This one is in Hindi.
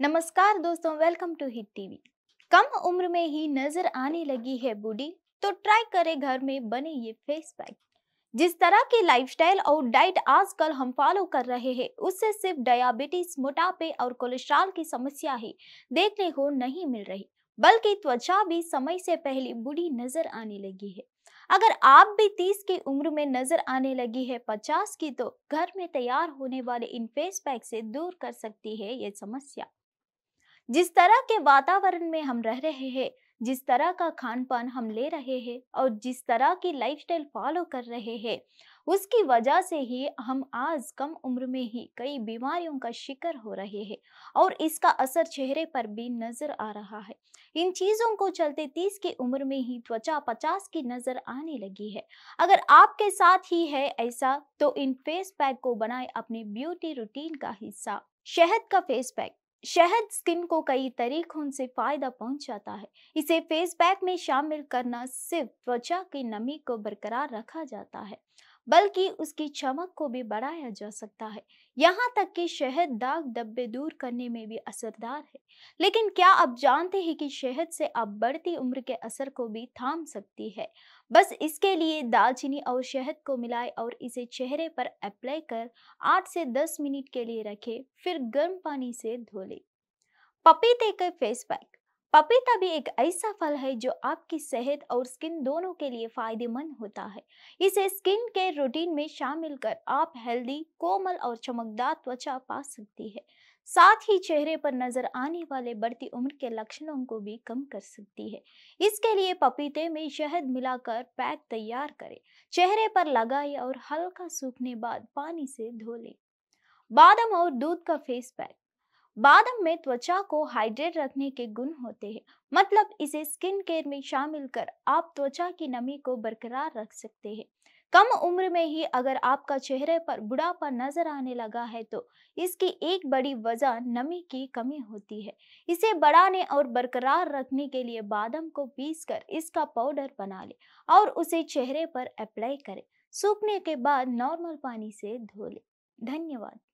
नमस्कार दोस्तों वेलकम टू हिट टीवी कम उम्र में ही नज़र आने लगी है बूढ़ी तो ट्राई करें घर में बने ये फेस पैक जिस तरह की लाइफस्टाइल और डाइट आजकल हम फॉलो कर रहे हैं, उससे सिर्फ़ डायबिटीज़ मोटापे और कोलेस्ट्रॉल की समस्या ही देखने को नहीं मिल रही, बल्कि त्वचा भी समय से पहले बूढ़ी नज़र आने लगी है। अगर आप भी तीस की उम्र में नज़र आने लगी है पचास की तो घर में तैयार होने वाले इन फेस पैक से दूर कर सकती है ये समस्या। जिस तरह के वातावरण में हम रह रहे हैं, जिस तरह का खान पान हम ले रहे हैं और जिस तरह की लाइफस्टाइल फॉलो कर रहे हैं, उसकी वजह से ही हम आज कम उम्र में ही कई बीमारियों का शिकार हो रहे हैं और इसका असर चेहरे पर भी नज़र आ रहा है। इन चीज़ों को चलते तीस की उम्र में ही त्वचा पचास की नज़र आने लगी है। अगर आपके साथ ही है ऐसा तो इन फेस पैक को बनाए अपने ब्यूटी रूटीन का हिस्सा, शहद का फेस पैक शहद स्किन को कई तरीकों से फ़ायदा पहुंचाता है। इसे फेस पैक में शामिल करना सिर्फ़ त्वचा की नमी को बरकरार रखा जाता है। बल्कि उसकी चमक को भी बढ़ाया जा सकता है। यहाँ तक कि शहद दाग धब्बे दूर करने में भी असरदार है। लेकिन क्या आप जानते हैं कि शहद से आप बढ़ती उम्र के असर को भी थाम सकती है? बस इसके लिए दालचीनी और शहद को मिलाए और इसे चेहरे पर अप्लाई कर 8 से 10 मिनट के लिए रखें, फिर गर्म पानी से धो लें। पपीते के फेस पैक पपीता भी एक ऐसा फल है जो आपकी सेहत और स्किन दोनों के लिए फ़ायदेमंद होता है। इसे स्किन के रूटीन में शामिल कर आप हेल्दी, कोमल और चमकदार त्वचा पा सकती है। साथ ही चेहरे पर नज़र आने वाले बढ़ती उम्र के लक्षणों को भी कम कर सकती है। इसके लिए पपीते में शहद मिलाकर पैक तैयार करें। चेहरे पर लगाए और हल्का सूखने बाद पानी से धो लें। बादाम और दूध का फेस पैक बादाम में त्वचा को हाइड्रेट रखने के गुण होते हैं। मतलब इसे स्किन केयर में शामिल कर आप त्वचा की नमी को बरकरार रख सकते हैं। कम उम्र में ही अगर आपका चेहरे पर बुढ़ापा नज़र आने लगा है तो इसकी एक बड़ी वजह नमी की कमी होती है। इसे बढ़ाने और बरकरार रखने के लिए बादाम को पीस कर इसका पाउडर बना ले और उसे चेहरे पर अप्लाई करें। सूखने के बाद नॉर्मल पानी से धो ले। धन्यवाद।